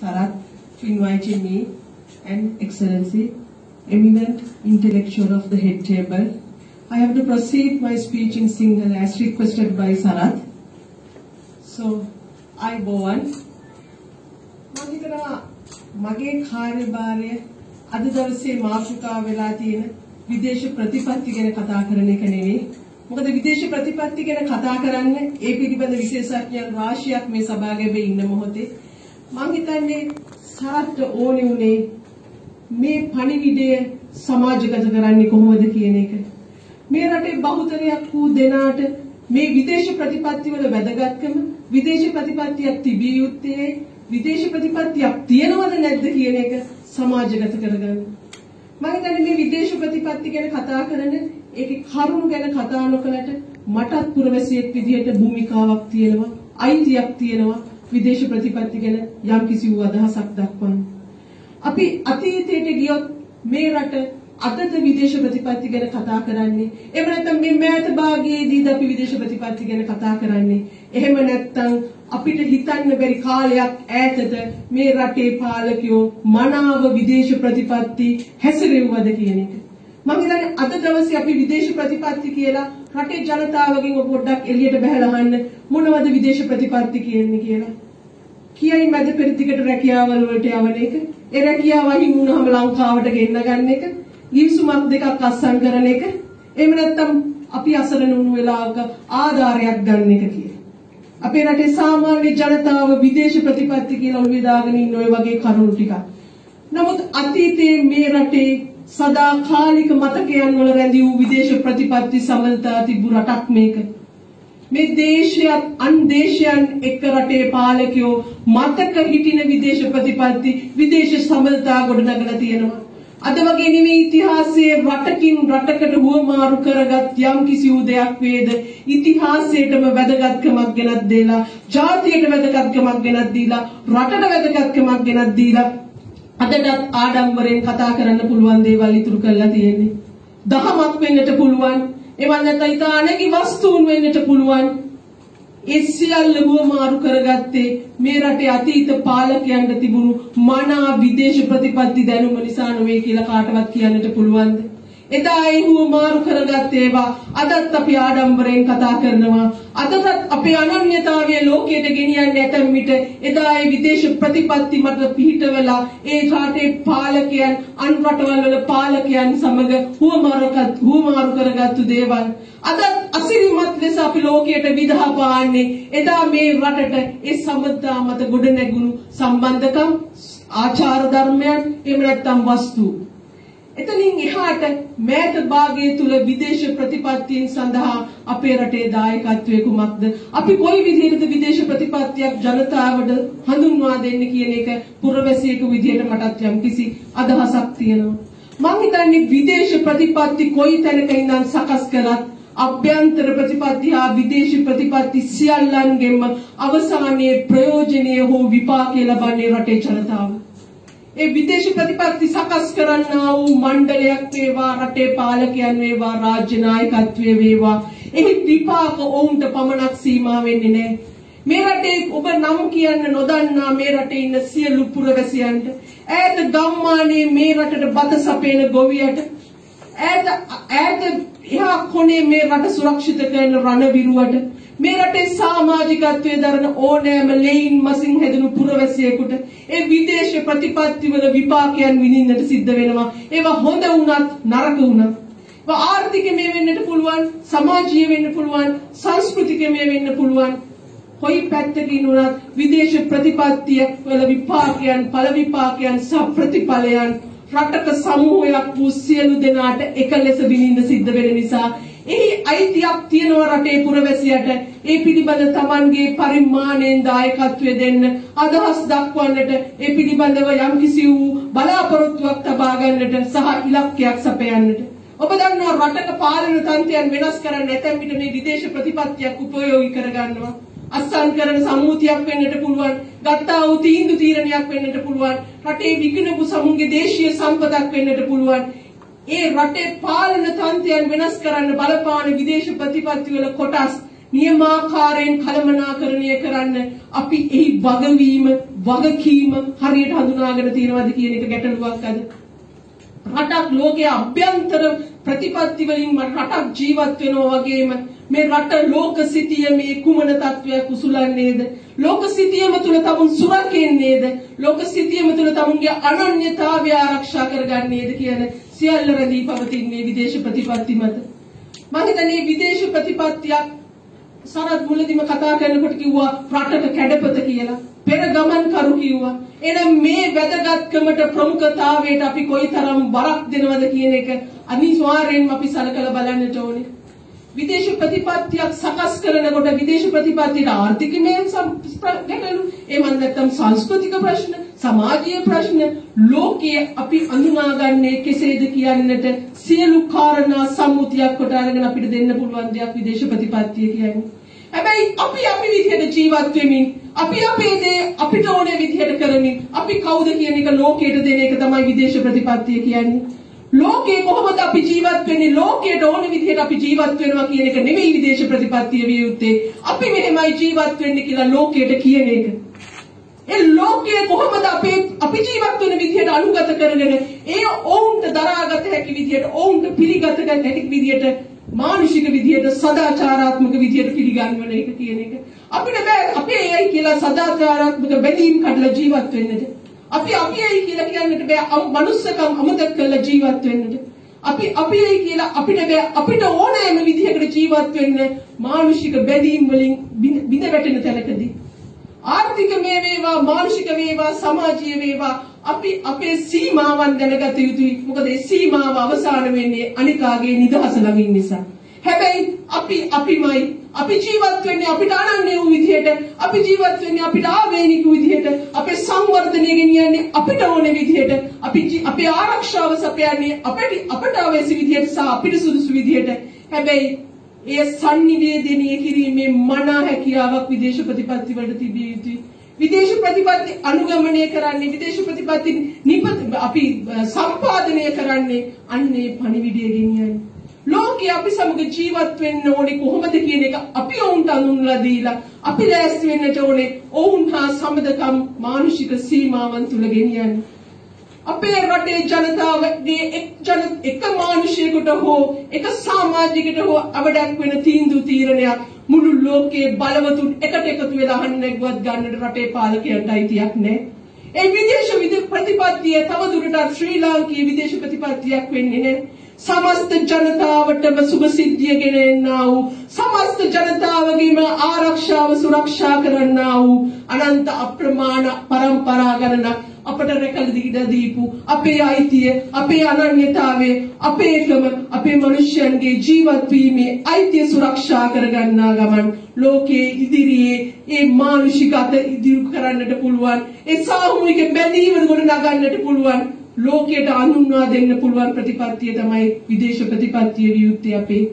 Sarat to inviting me and Excellency, eminent intellectual of the head table. I have to proceed my speech in Sinhala as requested by Sarat. So, I go on. මම හිතනවා මගේ කාර්යභාරය අද දවසේ මාතෘකා වෙලා තියෙන විදේශ ප්‍රතිපත්ති ගැන කතා කරන එක නෙවෙයි. මොකද විදේශ ප්‍රතිපත්ති ගැන කතා කරන්න ඒ පිළිබඳ විශේෂඥයන් රාශියක් මේ සභාවේ ඉන්න මොහොතේ මම හිතන්නේ සාර්ථක ඕනේ උනේ මේ පණිවිඩය සමාජගත කරන්නේ කොහොමද කියන එක. මේ රටේ බහුතරයක් වූ දෙනාට මේ විදේශ ප්‍රතිපත්ති වල වැදගත්කම විදේශ ප්‍රතිපත්තියක් තිබිය යුත්තේ විදේශ ප්‍රතිපත්තියක් තියෙනවද නැද්ද කියන එක සමාජගත කරගන්න. මම හිතන්නේ මේ විදේශ ප්‍රතිපත්ති ගැන කතා කරන ඒකේ කරුණු ගැන කතා නොකලට මටත් පුරවැසියෙක් විදිහට භූමිකාවක් තියෙනවා, අයිතියක් තියෙනවා විදේශ ප්‍රතිපත්ති ගැන යම්කිසි වූ අදහසක් දක්වන්න. අපි අතීතයට ගියොත් මේ රට අදද විදේශ ප්‍රතිපත්ති ගැන කතා කරන්නේ එහෙම නැත්නම් මේ මෑත භාගයේදීද අපි විදේශ ප්‍රතිපත්ති ගැන කතා කරන්නේ එහෙම නැත්නම් අපිට හිතන්න බැරි කාලයක් ඈතද මේ රටේ පාලකයෝ මනාව විදේශ ප්‍රතිපත්ති හැසිරෙව්වද කියන එක මම හිතන්නේ අද දවසේ අපි විදේශ ප්‍රතිපත්ති කියලා රටේ ජනතාවගෙන් පොඩ්ඩක් එළියට බහලා අහන්න මොනවද විදේශ ප්‍රතිපත්ති කියන්නේ කියලා කියයි මැද පෙරදිගට රැකියාවල් වලට යවන එක ඒ රැකියාව අහිමි වුණාම ලංකාවට ගෙන්න ගන්න එක ගිවිසුමක් දෙකක් අස්සම් කරන එක එහෙම නැත්නම් අපි අසරණ වුණු වෙලාවක ආධාරයක් ගන්න එක කියලා. අපේ රටේ සාමාන්‍ය ජනතාව විදේශ ප්‍රතිපත්ති කියලා ඔළුවේ දාගෙන ඉන්න ඔය වගේ කරුණු ටිකක්. නමුත් අතීතයේ මේ රටේ සදාකාලික මතකයන් වල රැඳී වූ විදේශ ප්‍රතිපත්ති සමල්තා තිබු රටක් මේක. මේ දේශයත් අන් දේශයන් එක්ක රටේ පාලකයෝ මතක හිටින විදේශ ප්‍රතිපත්ති විදේශ සමල්තා ගොඩනගලා තියෙනවා. අද වගේ නෙමෙයි ඉතිහාසයේ රටකින් රටකට හුවමාරු කරගත් යම් කිසි වූ දෙයක් වේද ඉතිහාසයටම වැදගත්කමක් ගෙනත් දීලා ජාතියට වැදගත්කමක් ගෙනත් දීලා රටට වැදගත්කමක් ගෙනත් දීලා අදටත් ආඩම්බරෙන් කතා කරන්න පුළුවන් දේවල් ඉතුරු කරලා තියෙන්නේ. දහමක් වෙන්නට පුළුවන්. එවන් නැත්නම් ඊතානකි වස්තුන් වෙන්නට පුළුවන්. ඒ සියල්ල හුවමාරු කරගත්තේ මේ රටේ අතීත පාලකයන්ට තිබුණු මනා විදේශ ප්‍රතිපත්ති දැනුම නිසා නෙවෙයි කියලා කාටවත් කියන්නට පුළුවන්ද? එදා ඒ හුවමාරු කරගත් ඒවා අදත් අපි ආඩම්බරෙන් කතා කරනවා. අදත් අපේ අනන්‍යතාවය ලෝකයට ගෙනියන්න ඇතැම් විට එදා ඒ විදේශ ප්‍රතිපත්ති මත පිහිටවලා ඒ රටේ පාලකයන් අන් රටවල් වල පාලකයන් සමග හුවමාරුකත් හුවමාරු කරගත්තු දේවල් අද අසිරිමත් ලෙස අපි ලෝකයට විදහා පාන්නේ එදා මේ රටට ඒ සම්බන්ධතා මත ගොඩ නැගුණු සම්බන්ධකම් ආචාර ධර්මයන් එහෙම නැත්නම් වස්තු එතනින් එහාට මෑත භාගයේ තුල විදේශ ප්‍රතිපත්තීන් සඳහා අපේ රටේ දායකත්වයේ කුමක්ද අපි කොයි විදිහටද විදේශ ප්‍රතිපත්තියක් ජනතාවට හඳුන්වා දෙන්න කියන එක පුරවැසියෙකු විදිහට මටත් යම්කිසි අදහසක් තියෙනවා මම හිතන්නේ විදේශ ප්‍රතිපත්ති කොයි තැනක ඉඳන් සකස් කළත් අභ්‍යන්තර ප්‍රතිපත්ති හා විදේශ ප්‍රතිපත්ති සියල්ලන්ගෙන්ම අවසානයේ ප්‍රයෝජනීය හෝ විපාකය ලබන්නේ රටේ ජනතාව. ඒ විදේශ ප්‍රතිපත්ති සකස් කරන්නා වූ මණ්ඩලයක් වේවා රටේ පාලකයන් වේවා රාජ්‍ය නායකත්වයේ වේවා එහි විපාක ඔවුන්ට පමණක් සීමා වෙන්නේ නැහැ. මේ රටේ ඔබ නම් කියන්න නොදන්නා මේ රටේ ඉන්න සියලු පුරවැසියන්ට ඈත ගම්මානයේ මේ රටට බත සපේන ගොවියට ඈත ඈත එහා කොනේ මේ රට සුරක්ෂිත කරන රණවිරුවට මේ රටේ සමාජිකත්වයේ දරන ඕනෑම ලෙයින් මසින් හැදුණු පුරවැසියෙකුට ඒ විදේශ ප්‍රතිපත්තිවල විපාකයන් විඳින්නට සිද්ධ වෙනවා. ඒවා හොඳ වුණත් නරක වුණත්. ඒවා ආර්ථිකමය වෙන්නට පුළුවන් සමාජීය වෙන්න පුළුවන් සංස්කෘතිකමය වෙන්න පුළුවන්. කොයි පැත්තකින් වුණත් විදේශ ප්‍රතිපත්තිය වල විපාකයන් ඵල විපාකයන් සහ ප්‍රතිඵලයන් රටක සමූහයක් වූ සියලු දෙනාට එක ලෙස විඳින්න සිද්ධ වෙන නිසා එහි අයිතියක් තියෙනවා රටේ පුරවැසියට. ඒ පිළිබඳ Tamanගේ පරිමාණයෙන් දායකත්වය දෙන්න අදහස් දක්වන්නට ඒ පිළිබඳව යම්කිසි වූ බලාපොරොත්තුවක් තබා ගන්නට සහ ඉලක්කයක් සපයන්නට. ඔබ දන්නවා රටක පාලන තන්ත්‍රයන් වෙනස් කරන්න ඇතැම් විට මේ විදේශ ප්‍රතිපත්තියක් උපයෝගී කරගන්නවා. අස්සන් කරන සම්මුතියක් වෙන්නට පුළුවන් ගත්තා වූ තීන්දුව තීරණයක් වෙන්නට පුළුවන් රටේ විකිණපු සමුන්ගේ දේශීය සම්පතක් වෙන්නට පුළුවන්. ඒ රටේ පාලන තන්ත්‍රයන් වෙනස් කරන්න බලපාන විදේශ ප්‍රතිපත්ති වල කොටස් නියමාකාරයෙන් කළමනාකරණය කරන්න අපි එහි වගවීම වගකීම හරියට හඳුනාගෙන තියෙනවද කියන එක ගැටලුවක් අද. රටක් ලෝකයේ අභ්‍යන්තර ප්‍රතිපත්ති වලින් රටක් ජීවත් වෙනවා වගේම මේ රට ලෝක සිටිය මේ කුමන තත්වයක් උසුලන්නේද ලෝක සිටියම තුල තමුන් සුරකින්නේද ලෝක සිටියම තුල තමුන්ගේ අනන්‍යතාවය ආරක්ෂා කරගන්නේද කියන සියල්ල රැඳී පවතින්නේ විදේශ ප්‍රතිපත්ති මත මම හිතන්නේ විදේශ ප්‍රතිපත්තියක් සරත් මුලදීම කතා කරනකොට කිව්වා රටට කැඩපත කියලා පෙර ගමන් කරු කිව්වා එහෙනම් මේ වැදගත්කමට ප්‍රමුඛතාවයට අපි කොයිතරම් බරක් දෙනවද කියන එක අනිවාර්යෙන්ම අපි සලකලා බලන්නට ඕනේ. විදේශ ප්‍රතිපත්තියක් සකස් කරනකොට විදේශ ප්‍රතිපත්තියට ආර්ථිකමය ගැටලු එහෙම නැත්නම් සංස්කෘතික ප්‍රශ්න සමාජීය ප්‍රශ්න ලෝකයේ අපි අඳුනාගන්නේ කෙසේද කියන්නට සියලු කාරණා සම්මුතියක් කොට අරගෙන අපිට දෙන්න පුළුවන් දෙයක් විදේශ ප්‍රතිපත්තිය කියන්නේ. හැබැයි අපි අපි විදිහට ජීවත් වෙමින් අපි අපේ දේ අපිට ඕනේ විදිහට කරමින් අපි කවුද කියන එක ලෝකයට දෙන එක තමයි විදේශ ප්‍රතිපත්තිය කියන්නේ. ලෝකේ කොහොමද අපි ජීවත් වෙන්නේ ලෝකයට ඕන විදිහට අපි ජීවත් වෙනවා කියන එක නෙමෙයි විදේශ ප්‍රතිපත්තිය විය යුත්තේ. අපි මෙහෙමයි ජීවත් වෙන්නේ කියලා ලෝකයට කියන එක. ඒ ලෝකයේ කොහොමද අපේ අපි ජීවත් වෙන විදිහට අනුගත කරගෙන ඒ ඔවුන්ට දරාගත හැකි විදිහට ඔවුන්ට පිළිගත හැකි විදිහට මානුෂික විදියට සදාචාරාත්මක විදියට පිළිගන්වන එක කියන එක අපිට බෑ අපේ අය කියලා සදාචාරාත්මක බැඳීම් කඩලා ජීවත් වෙන්නට අපි අපි අය කියලා කියන්නට බෑ. මනුස්සකම් අමතක කරලා ජීවත් වෙන්නට. අපි අපි අය කියලා අපිට බෑ. අපිට ඕනෑම විදිහකට ජීවත් වෙන්න මානුෂික බැඳීම් වලින් බිඳ වැටෙන තැනකදී. ආර්ථික මේ වේවා මානුෂික වේවා සමාජීය වේවා. අපි අපේ සීමාවන් දැනගත යුතුයි. මොකද ඒ සීමාව අවසාන වෙන්නේ අනිකාගේ නිදහස ළඟින් නිසා. හැබැයි අපි අපිමයි අපි ජීවත් වෙන්නේ අපිට අනන්‍ය වූ විදිහට අපි ජීවත් වෙන්නේ අපිට ආවේනික විදිහට අපේ සංවර්ධනය ගෙනියන්නේ අපිට ඕන විදිහට අපි අපේ ආරක්ෂාව සපයන්නේ අපිට අපට අවශ්‍ය විදිහට සහ අපිට සුදුසු විදිහට හැබැයි ඒ sannivedanaya කිරීමේ මනා හැකියාවක් විදේශ ප්‍රතිපත්ති වලට තිබිය යුතුයි විදේශ ප්‍රතිපත්ති අනුගමනය කරන්නේ විදේශ ප්‍රතිපත්ති නිපත අපි සම්පාදනය කරන්නේ අන්නේ පණිවිඩය ගෙනියන්නේ. ලෝකයේ අපි සමග ජීවත් වෙන්න ඕනේ කොහොමද කියන එක අපි ඔවුන්ට අඳුන්ලා දීලා අපි ලෑස්ති වෙන්නට ඕනේ ඔවුන් හා සමදකම් මානසික සීමාවන් තුල ගෙනියන්නේ. අපේ රටේ ජනතාවගේ එක් ජන එක මානුෂයෙකුට හෝ එක සමාජිකයට හෝ අවඩක් වෙන තීන්දුව තීරණයක් මුළු ලෝකයේ බලවතුන් එකට එකතු වෙලා අහන්නේවත් ගන්නට රටේ පාලකයන්ට අයිතියක් නැහැ. ඒ විදේශ විද ප්‍රතිපත්තිය තවදුරටත් ශ්‍රී ලාංකීය විදේශ ප්‍රතිපත්තියක් වෙන්නේ නැහැ. සමස්ත ජනතාවටම සුභ සිද්ධිය ගෙන එන්නා වූ සමස්ත ජනතාවගේම ආරක්ෂාව සුරක්ෂා කරන්නා වූ අනන්ත අප්‍රමාණ પરම්පරා ගණනක් අපට රැකලා දීපු අපේ අයිතිය අපේ අනන්‍යතාවය අපේකම අපේ මිනිස්යන්ගේ ජීවත් වීමේ අයිතිය සුරක්ෂා කරගන්නා ගමන් ලෝකයේ ඉදිරියේ ඒ මානුෂික අත ඉදිරි කරන්නට පුළුවන් ඒ සාමූහික බැඳීම ගොඩ නගන්නට පුළුවන් ලෝකයට අඳුන්වා දෙන්න පුළුවන් ප්‍රතිපත්තිය තමයි විදේශ ප්‍රතිපත්තිය වියුත්තේ අපේ.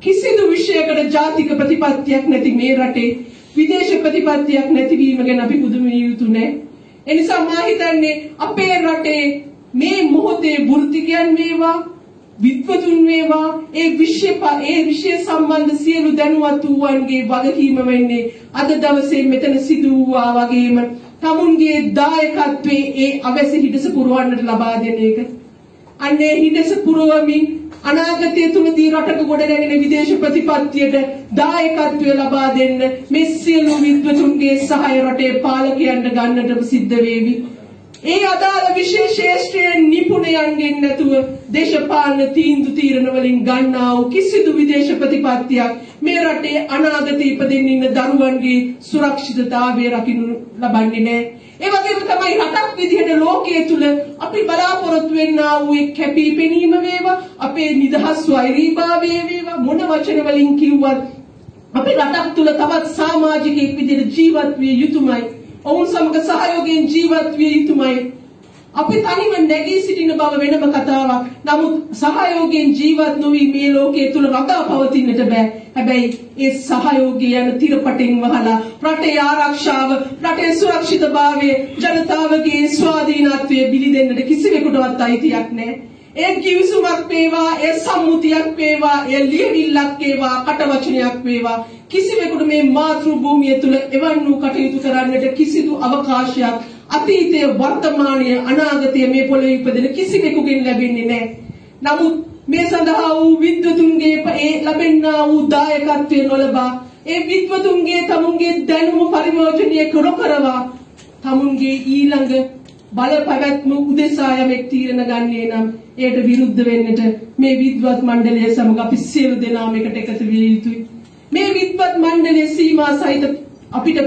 කිසිදු විෂයකට ජාතික ප්‍රතිපත්තියක් නැති මේ රටේ විදේශ ප්‍රතිපත්තියක් නැතිවීම ගැන අපි පුදුම යුතු නැහැ එනිසා මා හිතන්නේ අපේ රටේ මේ මොහොතේ වෘත්තිකයන් වේවා විද්වතුන් වේවා ඒ විෂය ඒ විෂය සම්බන්ධ සියලු දැනුවත් වූවන්ගේ වගකීම වෙන්නේ අද දවසේ මෙතන සිදු වූවා වගේම තමුන්ගේ දායකත්වයේ ඒ අවැසි හිඩස පුරවන්නට ලබා දෙන එක. අන්නේ හිඩස පුරවමින් අනාගතය තුලදී රටක ගොඩනැගෙන විදේශ ප්‍රතිපත්තියට දායකත්වය ලබා දෙන්න මේ සියලු විද්වතුන්ගේ සහාය රටේ පාලකයන්ට ගන්නට සිද්ධ වේවි. ඒ අදාළ විශේෂේෂ්ත්‍රයේ නිපුණයන්ගෙන් නැතුව දේශපාලන තීන්දුව තීරණ වලින් ගන්නා වූ කිසිදු විදේශ ප්‍රතිපත්තියක් මේ රටේ අනාගතේ ඉපදෙන්න ඉන්න දරුවන්ගේ සුරක්ෂිතතාවය රකින්න ලබන්නේ නැහැ. ඒ වගේම තමයි රටක් විදිහට ලෝකයේ තුල අපි බලාපොරොත්තු වෙන්නා වූ කැපිපෙනීම වේවා අපේ නිදහස් වෛරීභාවය වේවා මොන වචන වලින් කිව්වත් අපි රටක් තුල තවත් සමාජිකයෙක් විදිහට ජීවත් විය යුතුමයි. ඔවුන් සමග සහයෝගයෙන් ජීවත් විය යුතුමයි. අපි තනිව නැගී සිටින බව වෙනම කතාවක්. නමුත් සහයෝගයෙන් ජීවත් නොවි මේ ලෝකයේ තුල රඳා පවතින්නට බෑ. හැබැයි ඒ සහයෝගය යන තිරපටින් වහලා රටේ ආරක්ෂාව, රටේ සුරක්ෂිතභාවය, ජනතාවගේ ස්වාධීනත්වය බිලිදෙන්නට කිසිවෙකුටවත් අයිතියක් නැහැ. ඒ කිවිසුමක් වේවා, ඒ සම්මුතියක් වේවා, ඒ ලියවිල්ලක් වේවා, කටවචනයක් වේවා කිසිවෙකුට මේ මාතෘ භූමිය තුල එවන් වූ කටයුතු කරන්නට කිසිදු අවකාශයක් අතීතය වර්තමානය අනාගතය මේ පොළොවේ ඉපදෙන කිසිවෙකුගෙන් ලැබෙන්නේ නැහැ. නමුත් මේ සඳහා වූ විද්වතුන්ගේ ඒ ලැබෙන්නා වූ දායකත්වය නොලබා ඒ විද්වතුන්ගේ තමුන්ගේ දැනුම පරිවර්තනය නොකරවා තමුන්ගේ ඊළඟ බල පැවැත්ම උදෙසා යමෙක් තීරණ ගන්නේ නම් එයට විරුද්ධ වෙන්නට මේ විද්වත් මණ්ඩලය සමග අපි සියලු දෙනාම එකට එකතු විය යුතුයි. මේ විද්වත් මණ්ඩලයේ සීමා සහිත අපිට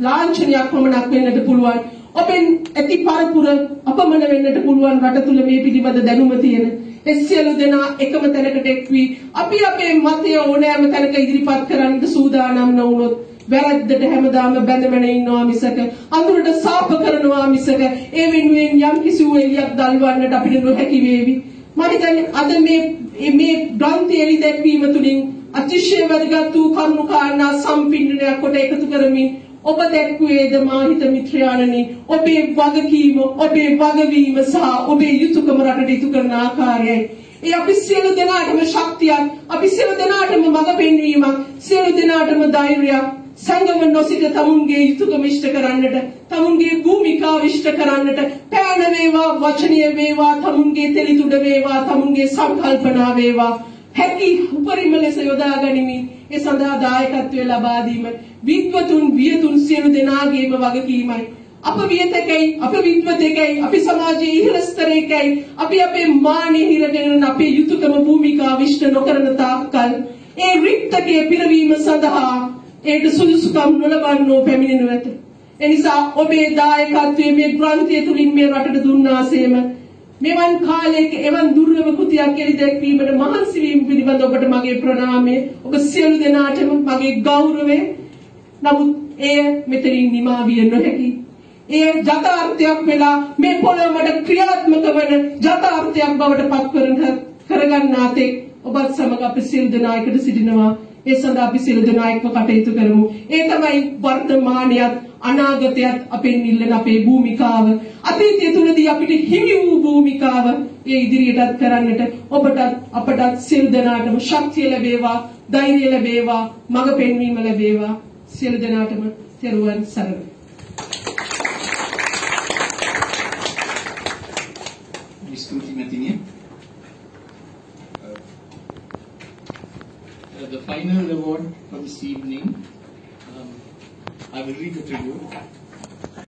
ලාංඡනයක් පමණක් වෙන්නට පුළුවන්. ඔබෙන් ඇති පරපුර අපමණ වෙන්නට පුළුවන් රට තුල මේ පිළිබඳ දැනුම තියෙන ඒ සියලු දෙනා එකම තැනකට එක් වී අපි අපේ මතය ඕනෑම තැනක ඉදිරිපත් කරන්නට සූදානම් නොවුනොත් වැරද්දට හැමදාම බැඳගෙන ඉන්නවා මිසක අඳුරට සාප කරනවා මිසක ඒ වෙනුවෙන් යම් කිසි එළියක් දල්වන්නට අපිට නොහැකි වේවි මම හිතන්නේ අද මේ මේ ග්‍රන්ථය එළි දැක්වීම තුළින් අතිශය වැදගත් වූ කරුණු කාරණා සම්පින්නනයක් කොට එකතු කරමින් ඔබ දැක්වේද මාහිත මිත්‍රයාණනි? ඔබේ වගකීම ඔබේ වගවීම සහ ඔබේ යුතුයකම රටට ඉටු කරන ආකාරයයි. ඒ අපි සියලු දෙනාටම ශක්තියක් අපි සියලු දෙනාටම මඟ පෙන්වීමක් සියලු දෙනාටම ධෛර්යයක් සංගම නොසිට තමුන්ගේ යුතුයකම ඉෂ්ට කරන්නට තමුන්ගේ භූමිකාව ඉෂ්ට කරන්නට පෑන වේවා වචනීය වේවා තමුන්ගේ තෙලිතුඩ වේවා තමුන්ගේ සංකල්පනා වේවා. හැකි උපරිම ලෙස යොදා ගනිමින් ඒ සඳහා දායකත්වය ලබා දීම විද්වතුන් වියතුන් සියලු දෙනාගේම වගකීමයි. අප වියතකයි අප විද්වතකයි අපි සමාජයේ ඉහළ ස්තරයකයි අපි අපේ මානෙ හිරගෙන අපේ යුතුයකම භූමිකාව ඉෂ්ට නොකරන තාක්කල් ඒ රික්තකයේ පිරවීම සඳහා ඒට සුදුසුකම් නොලබන්නෝ පැමිණෙනු ඇත. එනිසා ඔබේ දායකත්වයේ මේ ග්‍රන්ථය තුලින් මේ රටට දුන්නාසේම මෙවන් කාලයක එවන් දුර්ලභ කෘතියක් එලි දැක්වීමට මහන්සි වීම පිළිබඳ ඔබට මගේ ප්‍රණාමය. ඔබ සියලු දෙනාටම මගේ ගෞරවය. නමුත් එය මෙතනින් නිමා විය නොහැකි. එය යථාර්ථයක් වෙලා මේ පොළොවට ක්‍රියාත්මක වන යථාර්ථයක් බවට පත් කරන කරගන්නා තෙක් ඔබත් සමග අපි සියලු දෙනා එකට සිටිනවා. ඒ සඳහා අපි සියලු දෙනා එක්ව කටයුතු කරමු. ඒ තමයි වර්තමානයත් අනාගතයත් අපෙන් ඉල්ලන අපේ භූමිකාව. අතීතය තුලදී අපිට හිමි වූ භූමිකාව ඒ ඉදිරියටත් කරන්නට ඔබටත් අපටත් සියලු දෙනාටම ශක්තිය ලැබේවා ධෛර්යය ලැබේවා මඟ පෙන්වීම ලැබේවා. සියලු දෙනාටම තෙරුවන් සරණයි. Final award for this evening, um, I will read it to you.